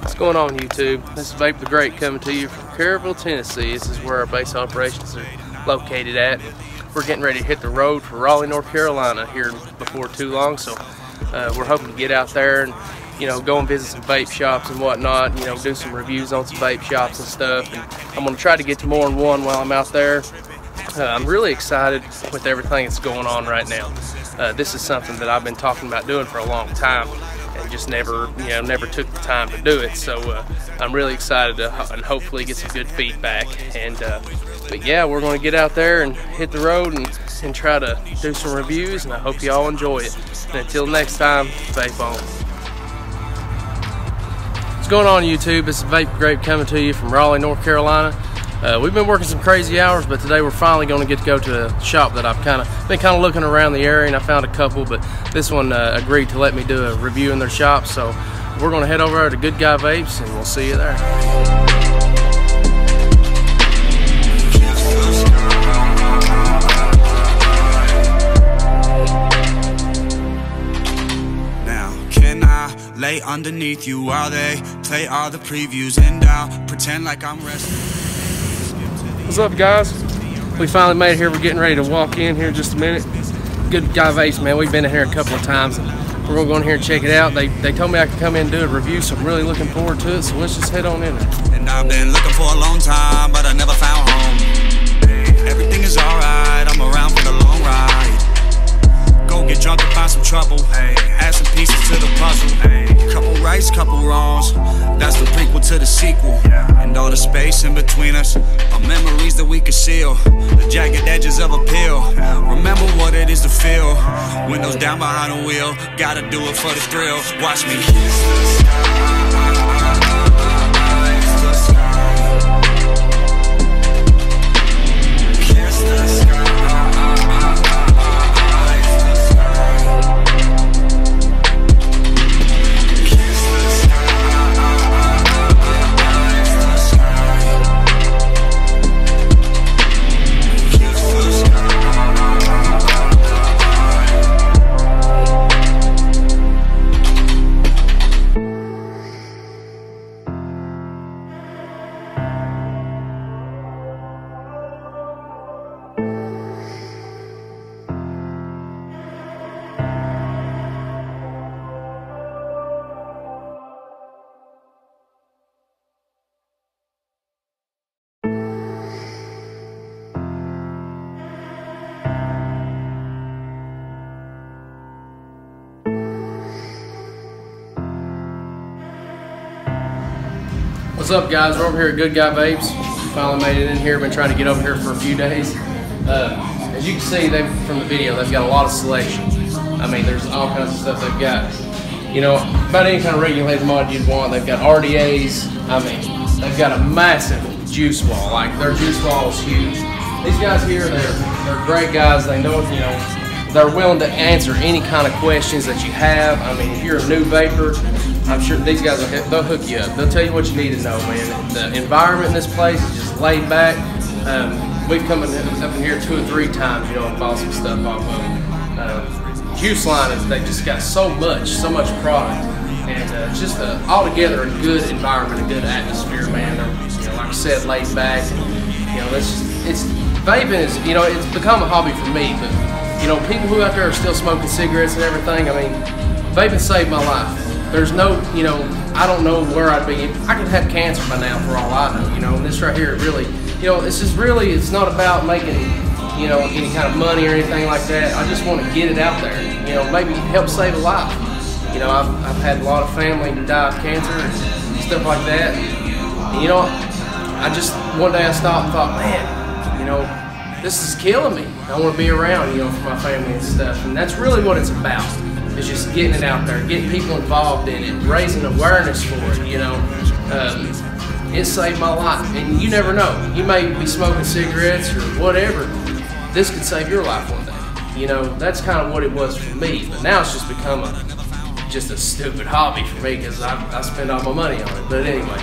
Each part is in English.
What's going on YouTube? This is Vape the Great coming to you from Caryville, Tennessee. This is where our base operations are located at. We're getting ready to hit the road for Raleigh, North Carolina here before too long, so uh, we're hoping to get out there and you know, go and visit some vape shops and whatnot, you know, do some reviews on some vape shops and stuff. And I'm going to try to get to more than one while I'm out there. Uh, I'm really excited with everything that's going on right now. Uh, this is something that I've been talking about doing for a long time and just never, you know, never took the time to do it. So uh, I'm really excited to and hopefully get some good feedback. And uh, but yeah, we're going to get out there and hit the road and, and try to do some reviews. And I hope you all enjoy it. And until next time, vape on What's going on YouTube? It's Vape Grape coming to you from Raleigh, North Carolina. Uh, we've been working some crazy hours, but today we're finally going to get to go to a shop that I've kind of been kind of looking around the area, and I found a couple, but this one uh, agreed to let me do a review in their shop. So we're going to head over to Good Guy Vapes, and we'll see you there. Now, can I lay underneath you while they play all the previews and I'll pretend like I'm resting. What's up guys? We finally made it here. We're getting ready to walk in here in just a minute. Good Guy Vapes, man. We've been in here a couple of times we're gonna go in here and check it out. They, they told me I could come in and do a review, so I'm really looking forward to it. So let's just head on in there. And I've been looking for a long time, but I never found home. Everything is alright, I'm around for the long ride. Go get drunk and find some trouble. Add some pieces to the puzzle Couple rights, couple wrongs. Prequel to the sequel. And all the space in between us are memories that we conceal. The jagged edges of a pill. Remember what it is to feel. Windows down behind the wheel. Gotta do it for the thrill. Watch me. What's up guys, we're over here at Good Guy Vapes. Finally made it in here, been trying to get over here for a few days. Uh, as you can see they from the video, they've got a lot of selection. I mean, there's all kinds of stuff they've got. You know, about any kind of regulated mod you'd want. They've got RDAs. I mean, they've got a massive juice wall. Like, their juice wall is huge. These guys here, they're, they're great guys. They know, you know, they're willing to answer any kind of questions that you have. I mean, if you're a new vapor, I'm sure these guys will they'll hook you up. They'll tell you what you need to know, man. The environment in this place is just laid back. Um, we've come in, up in here two or three times, you know, and bought some stuff off of. Uh, juice line is they just got so much, so much product, and uh, just a, altogether a good environment, a good atmosphere, man. They're, you know, like I said, laid back. And, you know, it's it's vaping is you know it's become a hobby for me, but you know, people who out there are still smoking cigarettes and everything. I mean, vaping saved my life there's no, you know, I don't know where I'd be. I could have cancer by now for all I know, you know. And this right here, it really, you know, it's just really, it's not about making, you know, any kind of money or anything like that. I just want to get it out there, you know, maybe help save a life. You know, I've, I've had a lot of family to die of cancer and stuff like that. And, you know, I just, one day I stopped and thought, man, you know, this is killing me. I want to be around, you know, for my family and stuff. And that's really what it's about is just getting it out there, getting people involved in it, raising awareness for it. You know, um, it saved my life, and you never know. You may be smoking cigarettes or whatever. This could save your life one day. You know, that's kind of what it was for me. But now it's just become a just a stupid hobby for me because I, I spend all my money on it. But anyway,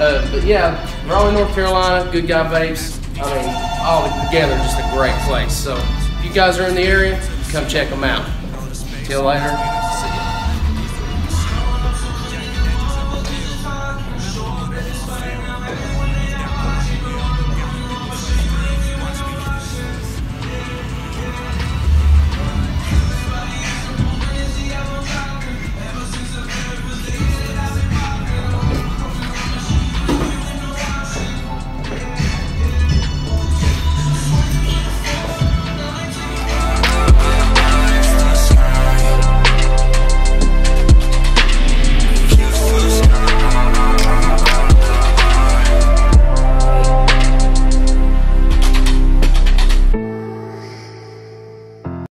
uh, but yeah, Raleigh, North Carolina, Good Guy Vapes. I mean, all together, just a great place. So if you guys are in the area, come check them out. Later.